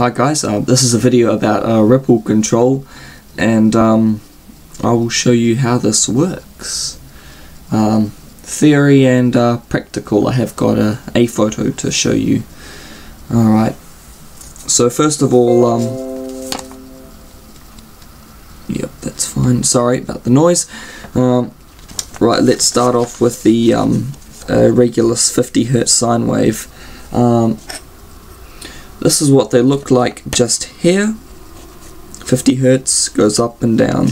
Hi guys, uh, this is a video about uh, ripple control and um, I will show you how this works. Um, theory and uh, practical, I have got a, a photo to show you. Alright, so first of all, um, yep, that's fine, sorry about the noise. Um, right, let's start off with the um, Regulus 50 Hz sine wave. This is what they look like just here. 50 hertz goes up and down.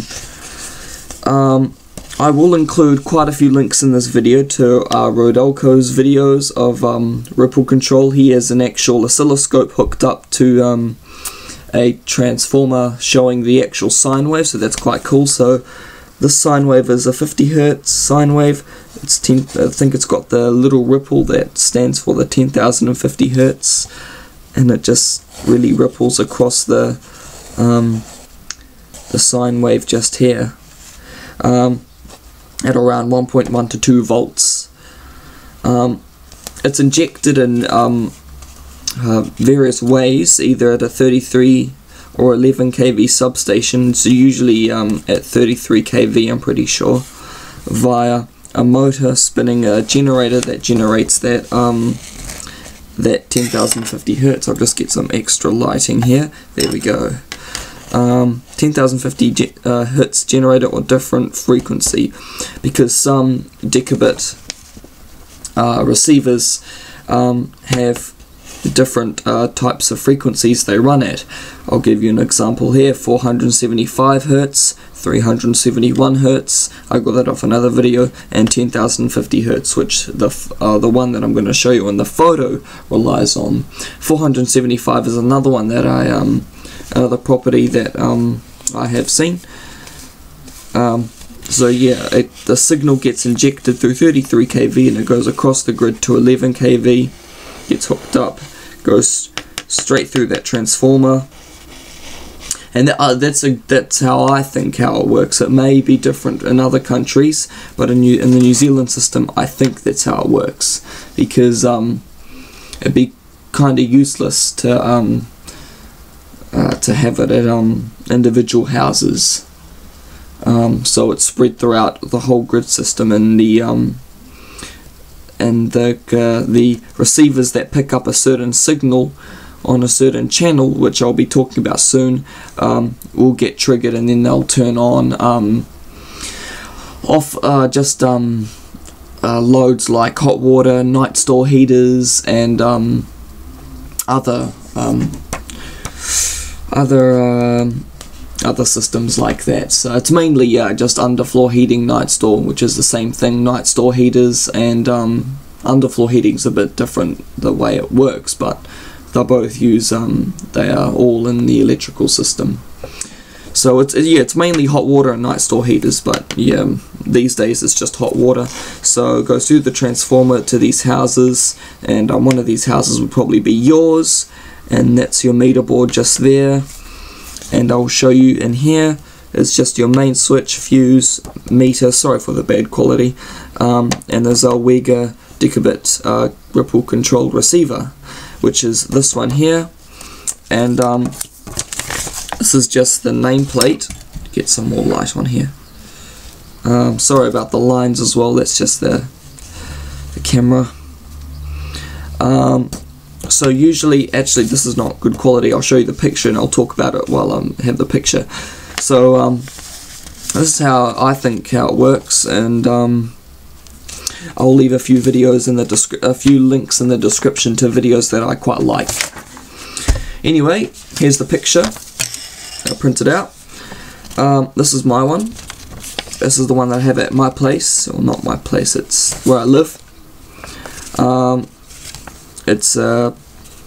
Um, I will include quite a few links in this video to uh, Rodalco's videos of um, ripple control. He has an actual oscilloscope hooked up to um, a transformer showing the actual sine wave so that's quite cool. So this sine wave is a 50 hertz sine wave. It's 10, I think it's got the little ripple that stands for the 10,050 hertz and it just really ripples across the um, the sine wave just here um, at around 1.1 to 2 volts. Um, it's injected in um, uh, various ways, either at a 33 or 11 kV substation, so usually um, at 33 kV I'm pretty sure, via a motor spinning a generator that generates that um, that 10,050 hertz. I'll just get some extra lighting here. There we go. Um, 10,050 ge uh, hertz generator or different frequency because some decabit uh, receivers um, have different uh, types of frequencies they run at. I'll give you an example here 475 hertz 371 hertz. I got that off another video and 10,050 hertz which the uh, the one that I'm going to show you in the photo relies on. 475 is another one that I um another property that um I have seen. Um so yeah it, the signal gets injected through 33 kV and it goes across the grid to 11 kV gets hooked up goes straight through that transformer and uh, that's a, that's how I think how it works. It may be different in other countries, but in, New, in the New Zealand system, I think that's how it works because um, it'd be kind of useless to um, uh, to have it at um, individual houses. Um, so it's spread throughout the whole grid system, and the um, and the uh, the receivers that pick up a certain signal on a certain channel, which I'll be talking about soon, um, will get triggered and then they'll turn on um, off uh, just um, uh, loads like hot water, night store heaters, and um, other um, other uh, other systems like that. So it's mainly uh, just underfloor heating, night store, which is the same thing. Night store heaters and underfloor heating's a bit different the way it works, but they both use um, they are all in the electrical system. So it's yeah it's mainly hot water and night store heaters but yeah these days it's just hot water. So it goes through the transformer to these houses and um, one of these houses would probably be yours and that's your meter board just there. And I'll show you in here it's just your main switch fuse meter sorry for the bad quality um, and there's a Wega decabit uh, ripple controlled receiver which is this one here. And um, this is just the nameplate. Get some more light on here. Um, sorry about the lines as well. That's just the, the camera. Um, so usually actually this is not good quality. I'll show you the picture and I'll talk about it while I have the picture. So um, this is how I think how it works. And um, I'll leave a few videos in the a few links in the description to videos that I quite like. Anyway, here's the picture. I printed it out. Um, this is my one. This is the one that I have at my place, or not my place. It's where I live. Um, it's a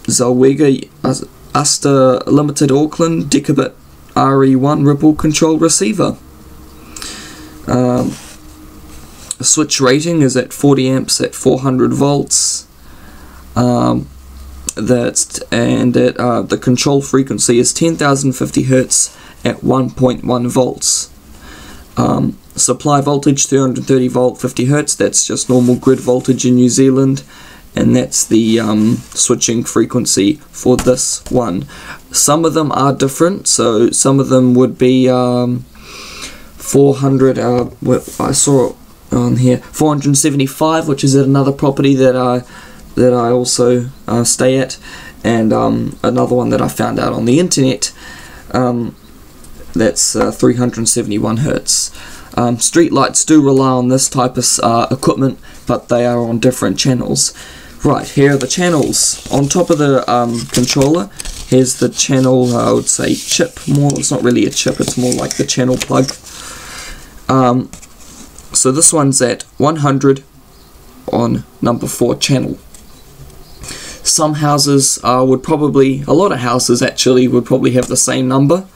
Zellweger Uster Limited Auckland Decabit RE1 Ripple Control Receiver. Um, the switch rating is at 40 amps at 400 volts. Um, that's and it, uh, the control frequency is 10,050 hertz at 1.1 volts. Um, supply voltage 330 volt 50 hertz. That's just normal grid voltage in New Zealand. and that's the um, switching frequency for this one. Some of them are different, so some of them would be um, 400. Uh, I saw on here 475, which is at another property that I that I also uh, stay at, and um, another one that I found out on the internet. Um, that's uh, 371 hertz. Um, street lights do rely on this type of uh, equipment, but they are on different channels. Right, here are the channels. On top of the um, controller, here's the channel, I would say chip more. It's not really a chip, it's more like the channel plug. Um, so this one's at 100 on number 4 channel. Some houses uh, would probably, a lot of houses actually, would probably have the same number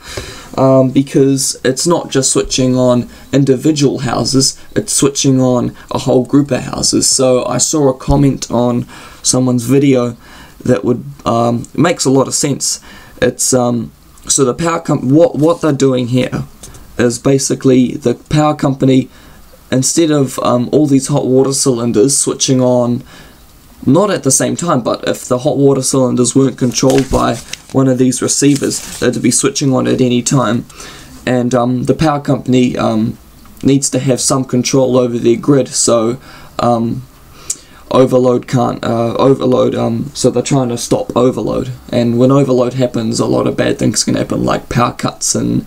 um, because it's not just switching on individual houses, it's switching on a whole group of houses. So I saw a comment on someone's video that would um, makes a lot of sense. It's um, so the power com- what what they're doing here is basically the power company instead of um, all these hot water cylinders switching on not at the same time, but if the hot water cylinders weren't controlled by one of these receivers, they'd be switching on at any time. And um, the power company um, needs to have some control over their grid, so um, overload can't uh, overload. Um, so they're trying to stop overload, and when overload happens, a lot of bad things can happen, like power cuts and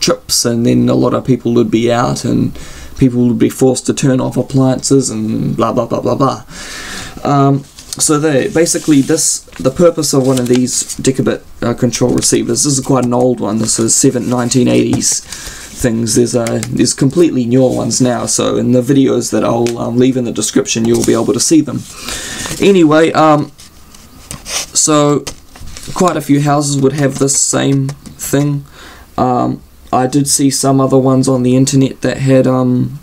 trips, and then a lot of people would be out and people would be forced to turn off appliances and blah blah blah blah blah. Um, so they basically this the purpose of one of these Decabit uh, control receivers. This is quite an old one. This is seven 1980s things. There's a there's completely newer ones now. So in the videos that I'll um, leave in the description, you'll be able to see them. Anyway, um, so quite a few houses would have this same thing. Um, I did see some other ones on the internet that had um,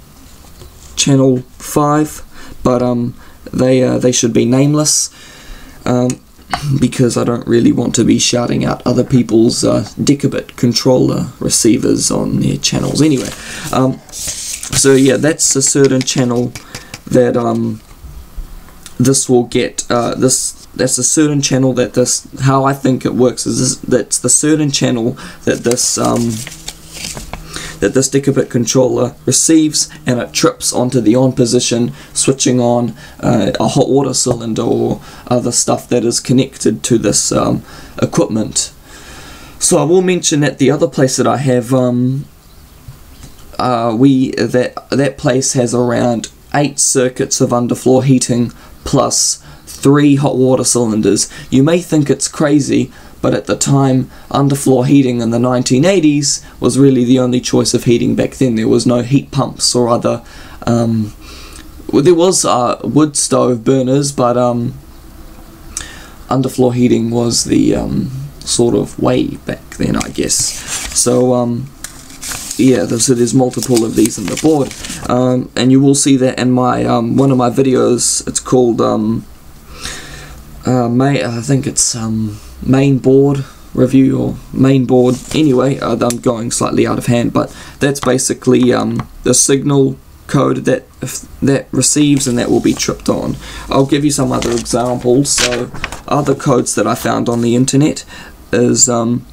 channel five, but um, they uh, they should be nameless um, because I don't really want to be shouting out other people's uh, controller receivers on their channels anyway. Um, so yeah, that's a certain channel that um, this will get. Uh, this that's a certain channel that this. How I think it works is this, that's the certain channel that this um, that this Decabit controller receives and it trips onto the on position, switching on uh, a hot water cylinder or other stuff that is connected to this um, equipment. So I will mention that the other place that I have, um, uh, we that that place has around eight circuits of underfloor heating plus three hot water cylinders. You may think it's crazy, but at the time, underfloor heating in the 1980s was really the only choice of heating back then. There was no heat pumps or other. Um, well, there was uh, wood stove burners, but um, underfloor heating was the um, sort of way back then, I guess. So um, yeah, so there's multiple of these in the board, um, and you will see that in my um, one of my videos. It's called um, uh, May. I think it's um, main board review or main board. Anyway uh, I'm going slightly out of hand but that's basically um, the signal code that that receives and that will be tripped on. I'll give you some other examples. So other codes that I found on the internet is um,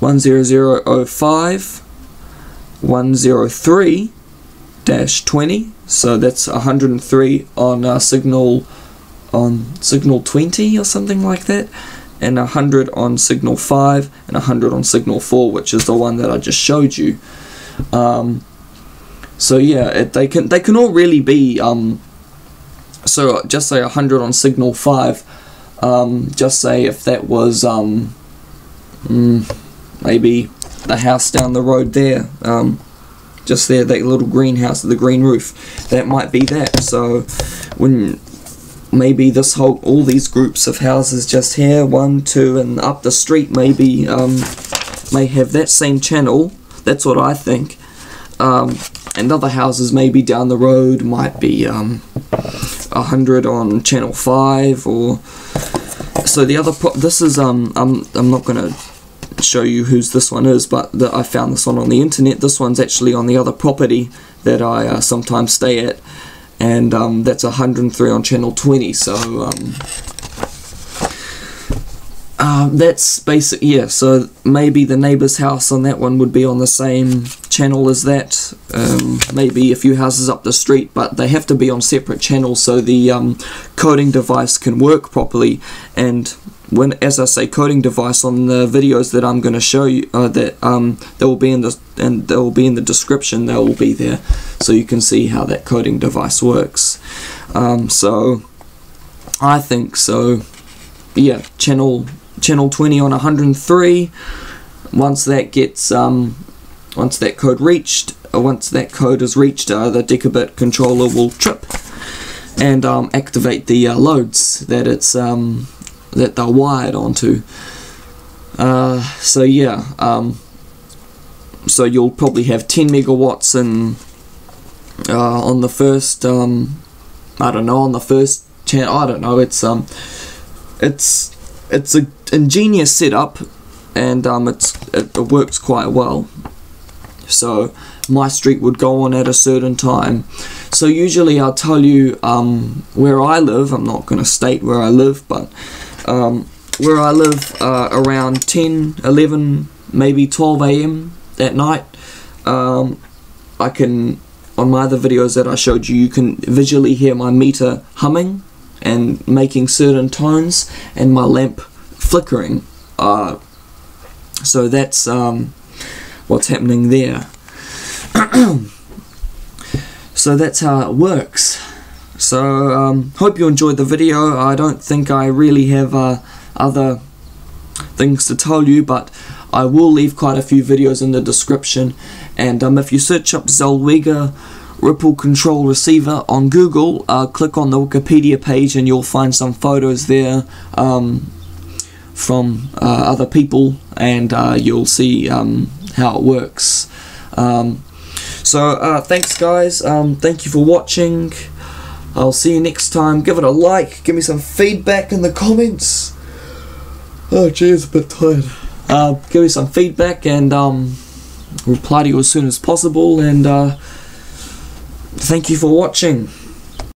10005 103 20 so that's 103 on uh, signal on signal 20 or something like that and 100 on signal 5 and 100 on signal 4 which is the one that I just showed you. Um, so yeah it, they can they can all really be um, so just say 100 on signal 5 um, just say if that was um, mm, maybe the house down the road there um, just there that little greenhouse with the green roof that might be that. So when maybe this whole all these groups of houses just here one two and up the street maybe um, may have that same channel. That's what I think. Um, and other houses maybe down the road might be um, 100 on channel 5 or so the other this is um I'm, I'm not gonna show you whose this one is but I found this one on the internet. This one's actually on the other property that I uh, sometimes stay at and um, that's 103 on channel 20 so um, um, that's basic yeah so maybe the neighbor's house on that one would be on the same channel as that. Um, maybe a few houses up the street but they have to be on separate channels so the um, coding device can work properly and when as I say coding device on the videos that I'm going to show you uh, that um, they will be in the and they will be in the description they will be there so you can see how that coding device works. Um, so I think so. Yeah channel channel 20 on 103 once that gets um, once that code reached uh, once that code is reached uh, the decabit controller will trip and um, activate the uh, loads that it's um, that they're wired onto. Uh, so yeah um, so you'll probably have 10 megawatts in uh, on the first um, I don't know on the first channel I don't know it's um it's it's a ingenious setup and um, it's it, it works quite well. So my streak would go on at a certain time. So usually I'll tell you um, where I live. I'm not going to state where I live but um, where I live uh, around 10 11 maybe 12 a.m. at night um, I can on my other videos that I showed you you can visually hear my meter humming and making certain tones and my lamp flickering uh, so that's um, what's happening there so that's how it works so um, hope you enjoyed the video. I don't think I really have uh, other things to tell you but I will leave quite a few videos in the description. And um, if you search up Zellweger ripple control receiver on Google uh, click on the Wikipedia page and you'll find some photos there um, from uh, other people and uh, you'll see um, how it works. Um, so uh, thanks guys. Um, thank you for watching I'll see you next time. Give it a like. Give me some feedback in the comments. Oh jeez a bit tired. Uh, give me some feedback and um, reply to you as soon as possible. And uh, thank you for watching